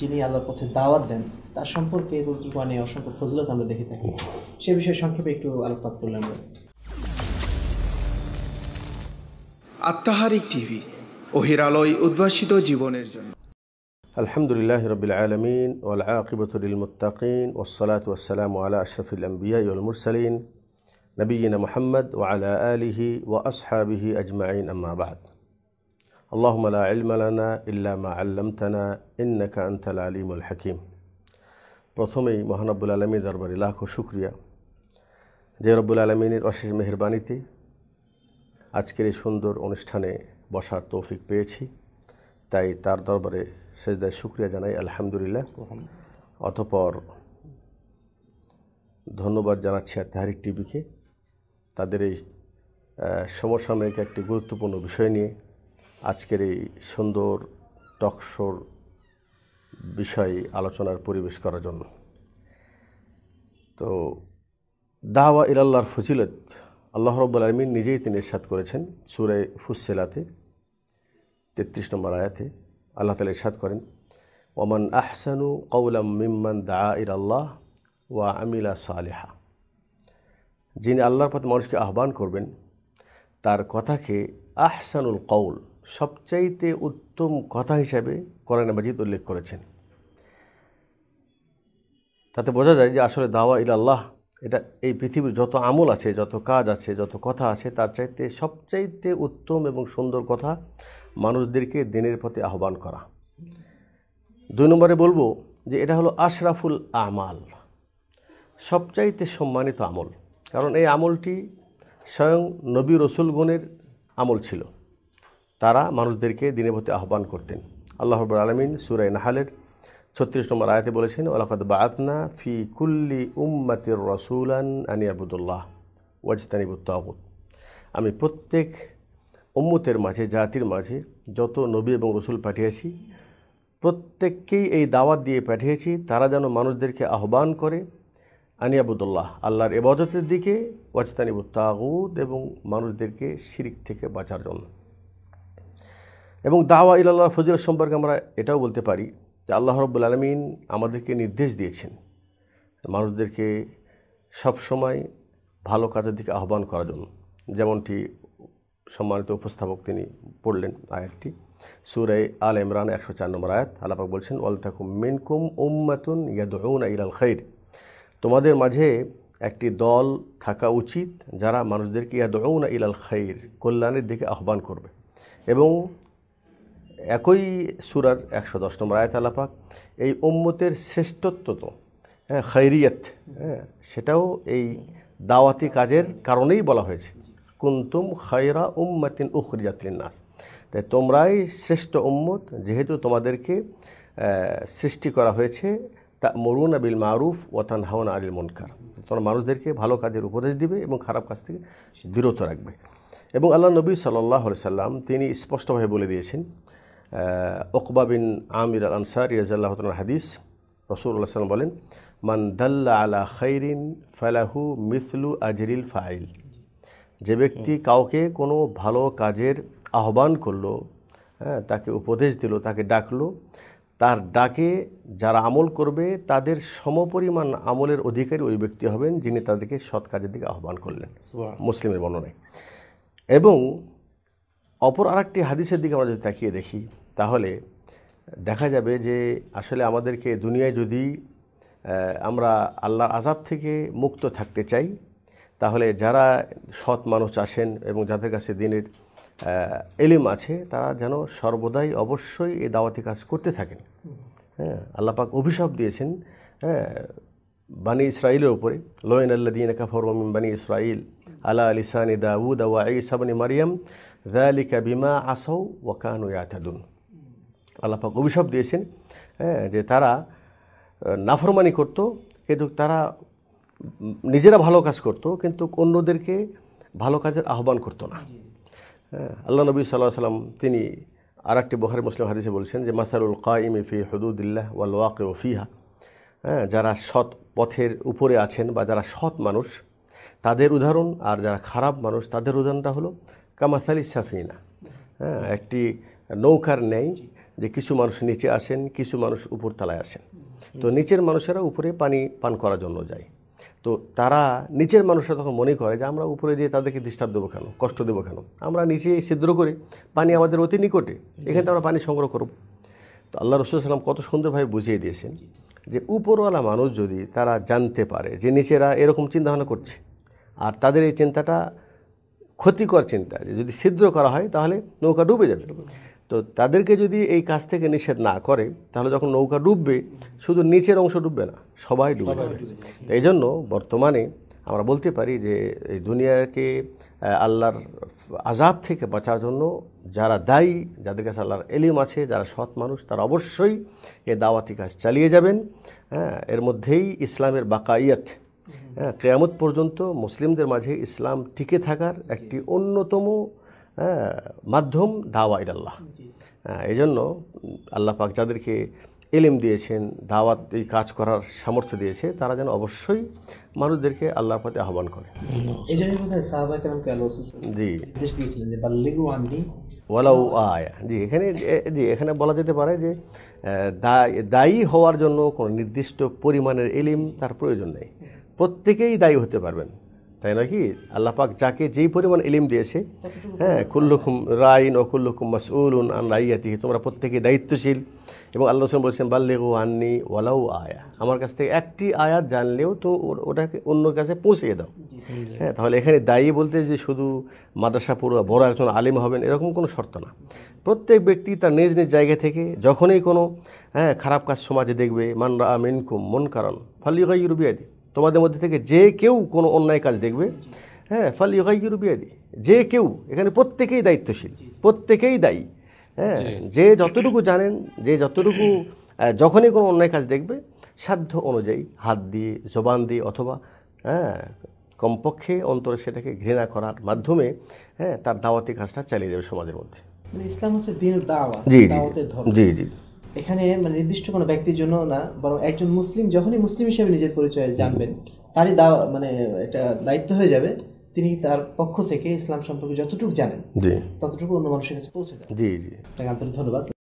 যিনি আল্লাহর পথে দাওয়াত দেন তার সম্পর্কে কোরআনে অসংখ্য ফজলত আমরা দেখে থাকি। সে বিষয়ে সংক্ষেপে একটু আলোকপাত করলাম আত্মাহারিক টিভি ওহিরালয় উদ্ভাসিত জীবনের জন্য। আলহামদুলিল্লাহ রবিল আলমিন ওল আকিবতুল মুতাকিন ওসলাত ওসালাম আলা আশরফুল আম্বিয়া মুরসালিন। নবীন মোহাম্মদ ওয়ালা আলিহি ও আসহাবিহি আজমাইন আম্মাবাদ اللهم لا علم لنا إلا ما علمتنا إنك أنت العليم الحكيم প্রথমেই মহানব্বুল আলমী দরবারে লাখো শুক্রিয়া যে রব্বুল আলমিনের অশেষ মেহরবানিতে আজকের এই সুন্দর অনুষ্ঠানে বসার তৌফিক পেয়েছি তাই তার দরবারে সেজদায় শুক্রিয়া জানাই আলহামদুলিল্লাহ অতপর ধন্যবাদ জানাচ্ছি আর তাহারিক টিভিকে তাদের এই আহ, সমসাময়িক একটি গুরুত্বপূর্ণ বিষয় নিয়ে আজকের এই সুন্দর টকশোর বিষয়ে আলোচনার পরিবেশ করার জন্য। তো, দাওয়া ইলাল্লাহর ফজিলত আল্লাহ রব্বুল আলমিন নিজেই তিনি ইরশাদ করেছেন সুরে ফুসেলাতে তেত্রিশ নম্বর আয়াতে। আল্লাহ তালা ইরশাদ করেন, ওমান আহসানু কৌলাম মিম্মান দা ইরাল্লাহ ওয়া আমিলা সালেহা। যিনি আল্লাহর পথে মানুষকে আহ্বান করবেন, তার কথাকে আহসানুল কৌল সবচাইতে উত্তম কথা হিসাবে কোরআন মাজিদ উল্লেখ করেছেন। তাতে বোঝা যায় যে আসলে দাওয়া ইল আল্লাহ এটা এই পৃথিবীর যত আমল আছে, যত কাজ আছে, যত কথা আছে, তার চাইতে সবচাইতে উত্তম এবং সুন্দর কথা মানুষদেরকে দিনের পথে আহ্বান করা। দুই নম্বরে বলব যে এটা হলো আশরাফুল আমাল, সবচাইতে সম্মানিত আমল। কারণ এই আমলটি স্বয়ং নবী রসুলগণের আমল ছিল। তারা মানুষদেরকে দিনের প্রতি আহ্বান করতেন। আল্লাহ রব্বুল আলমিন সুরাই নাহালের ছত্রিশ নম্বর আয়াতে বলেছেন ওলাকাদ বাতনা ফি কুল্লি উম্মাতির রসুলান আনিয়াবুদুল্লাহ ওয়াজতানিবুত তাগুত। আমি প্রত্যেক উম্মতের মাঝে, জাতির মাঝে যত নবী এবং রসুল পাঠিয়েছি, প্রত্যেককেই এই দাওয়াত দিয়ে পাঠিয়েছি, তারা যেন মানুষদেরকে আহ্বান করে আনিয়াবুদুল্লাহ আল্লাহর এবাদতের দিকে ওয়াজতানিবুত তাগুত এবং মানুষদেরকে শিরিক থেকে বাঁচার জন্য। এবং দাওয়া ইল্লাহ ফজিলত সম্পর্কে আমরা এটাও বলতে পারি যে আল্লাহ রব্বুল আলমিন আমাদেরকে নির্দেশ দিয়েছেন মানুষদেরকে সবসময় ভালো কাজের দিকে আহ্বান করার জন্য। যেমনটি সম্মানিত উপস্থাপক তিনি পড়লেন আয়াতটি। সুরে আল ইমরান একশো চার নম্বর আয়াত আল্লাপাক বলছেন, ওয়াল থাকুম মিনকুম উম্মাতুন ইয়াদউন ইলাল খৈর তোমাদের মাঝে একটি দল থাকা উচিত যারা মানুষদেরকে ইয়াদউন ইলাল খৈর কল্যাণের দিকে আহ্বান করবে। এবং একই সুরার একশো দশ নম্বর আয়াত আলাপাক এই উম্মতের শ্রেষ্ঠত্ব তো হ্যাঁ খৈরিয়ত হ্যাঁ সেটাও এই দাওয়াতি কাজের কারণেই বলা হয়েছে। কুন্তুম খৈরা উম্মাতিন উখরিয়াতলিন নাস তাই তোমরাই শ্রেষ্ঠ উম্মত, যেহেতু তোমাদেরকে সৃষ্টি করা হয়েছে তা মরুন আবিল মারুফ ওয়াতান হাওন আলিল মনকার। তোমরা মানুষদেরকে ভালো কাজের উপদেশ দিবে এবং খারাপ কাজ থেকে বিরত রাখবে। এবং আল্লাহ নবী সাল্লাহ সাল্লাম তিনি স্পষ্টভাবে বলে দিয়েছেন ওকবা বিন আমির আল আনসার ইয়াজাল্লাহ হাদিস রসুল্লাহ সাল্লাম বলেন মান দাল্লা আলা খৈরিন ফালাহু মিথলু আজরিল ফাইল। যে ব্যক্তি কাউকে কোনো ভালো কাজের আহ্বান করল হ্যাঁ তাকে উপদেশ দিল তাকে ডাকলো তার ডাকে যারা আমল করবে তাদের সমপরিমাণ আমলের অধিকারী ওই ব্যক্তি হবেন যিনি তাদেরকে সৎ কাজের দিকে আহ্বান করলেন। মুসলিমের বর্ণনায়। এবং অপর আরেকটি হাদিসের দিকে আমরা যদি তাকিয়ে দেখি তাহলে দেখা যাবে যে আসলে আমাদেরকে দুনিয়ায় যদি আমরা আল্লাহর আজাব থেকে মুক্ত থাকতে চাই, তাহলে যারা সৎ মানুষ আসেন এবং যাদের কাছে দিনের এলিম আছে, তারা যেন সর্বদাই অবশ্যই এই দাওয়াতি কাজ করতে থাকেন। হ্যাঁ আল্লাপাক অভিশাপ দিয়েছেন হ্যাঁ বানি ইসরায়েলের উপরে। লোয়েন আল্লাদিন কাফর মিন বানি ইসরাইল আলা লিসানি দাউদ ঈসা ইবনে মারিয়াম, যালিকা বিমা আসাউ ওয়া কানু ইয়াতাদুন। আল্লাপাক অভিশাপ দিয়েছেন হ্যাঁ যে তারা নাফরমানি করত, কিন্তু তারা নিজেরা ভালো কাজ করত, কিন্তু অন্যদেরকে ভালো কাজের আহ্বান করতো না। হ্যাঁ আল্লাহ নবী সাল্লাহ সাল্লাম, তিনি আর একটি বখারি মুসলিম হাদিসে বলছেন যে মাসারুল কাইম ফি হদুদুল্লাহ ওয়াল ওয়াকে ও ফিহা। হ্যাঁ যারা সৎ পথের উপরে আছেন বা যারা সৎ মানুষ, তাদের উদাহরণ, আর যারা খারাপ মানুষ, তাদের উদাহরণটা হলো, কামাসালি সাফিনা। হ্যাঁ একটি নৌকার নেই যে কিছু মানুষ নিচে আসেন, কিছু মানুষ উপর তলায় আসেন। তো নিচের মানুষেরা উপরে পানি পান করার জন্য যায়। তো তারা নিচের মানুষরা তখন মনে করে যে, আমরা উপরে যেয়ে তাদেরকে ডিস্টার্ব দেবো কেন? কষ্ট দেবো কেন? আমরা নিচে ছিদ্র করে, পানি আমাদের অতি নিকটে। এখানে আমরা পানি সংগ্রহ করব। তো আল্লাহ রসুল সাল্লাম কত সুন্দরভাবে বুঝিয়ে দিয়েছেন যে, উপরওয়ালা মানুষ যদি তারা জানতে পারে যে নিচেরা এরকম চিন্তাভাবনা করছে, আর তাদের এই চিন্তাটা ক্ষতিকর চিন্তা, যে যদি ছিদ্র করা হয় তাহলে নৌকা ডুবে যাবে। তো তাদেরকে যদি এই কাজ থেকে নিষেধ না করে তাহলে যখন নৌকা ডুববে শুধু নিচের অংশ ডুববে না সবাই ডুবে যাবে। এই জন্য বর্তমানে আমরা বলতে পারি যে এই দুনিয়াকে আল্লাহর আজাব থেকে বাঁচার জন্য যারা দায়ী যাদের কাছে আল্লাহর এলিম আছে যারা সৎ মানুষ তারা অবশ্যই এ দাওয়াতি কাজ চালিয়ে যাবেন। হ্যাঁ এর মধ্যেই ইসলামের বাকাইয়াত। হ্যাঁ কেয়ামত পর্যন্ত মুসলিমদের মাঝে ইসলাম টিকে থাকার একটি অন্যতম মাধ্যম দাওয়া ইরাল্লাহ হ্যাঁ এই জন্য আল্লাহ পাক যাদেরকে এলিম দিয়েছেন দাওয়াত এই কাজ করার সামর্থ্য দিয়েছে তারা যেন অবশ্যই মানুষদেরকে আল্লাহর প্রতি আহ্বান করে। হয় জি। ওয়ালাউ আয়া। জি এখানে জি এখানে বলা যেতে পারে যে দায়- দায়ী হওয়ার জন্য কোনো নির্দিষ্ট পরিমাণের এলিম তার প্রয়োজন নেই। প্রত্যেকেই দায়ী হতে পারবেন। তাই নয় কি? আল্লাহ পাক যাকে যেই পরিমাণ এলিম দিয়েছে হ্যাঁ কুল্লুকুম রাইন ও কুল্লুকুম মাসউলুন আন রাইয়াতি তোমরা প্রত্যেকেই দায়িত্বশীল। এবং আল্লাহ রসুল বলছেন বাল্লেগু আননি ওয়ালাউ আয়া। আমার কাছ থেকে একটি আয়াত জানলেও তো ওটাকে অন্য কাছে পৌঁছে দাও। হ্যাঁ তাহলে এখানে দায়ী বলতে যে শুধু মাদ্রাসা পড়ুয়া বড় একজন আলিম হবেন এরকম কোনো শর্ত না। প্রত্যেক ব্যক্তি তার নিজ নিজ জায়গা থেকে যখনই কোনো হ্যাঁ খারাপ কাজ সমাজে দেখবে মানরা মিনকুম মন কারণ ফালিগাই রুবিয়াদি তোমাদের মধ্যে থেকে যে কেউ কোনো অন্যায় কাজ দেখবে হ্যাঁ ফালিগাই রুবিয়াদি যে কেউ এখানে প্রত্যেকেই দায়িত্বশীল প্রত্যেকেই দায়ী হ্যাঁ যে যতটুকু জানেন যে যতটুকু যখনই কোনো অন্যায় কাজ দেখবে সাধ্য অনুযায়ী হাত দিয়ে জবান দিয়ে অথবা হ্যাঁ কমপক্ষে অন্তরে সেটাকে ঘৃণা করার মাধ্যমে হ্যাঁ তার দাওয়াতি কাজটা চালিয়ে যাবে সমাজের মধ্যে। মানে ইসলাম হচ্ছে দিন দাওয়া জি জি জি জি। এখানে মানে নির্দিষ্ট কোনো ব্যক্তির জন্য না বরং একজন মুসলিম যখনই মুসলিম হিসেবে নিজের পরিচয় জানবেন তারই দা মানে এটা দায়িত্ব হয়ে যাবে তিনি তার পক্ষ থেকে ইসলাম সম্পর্কে যতটুকু জানেন ততটুকু অন্য মানুষের কাছে পৌঁছে দেন জি জি। আপনাকে আন্তরিক ধন্যবাদ।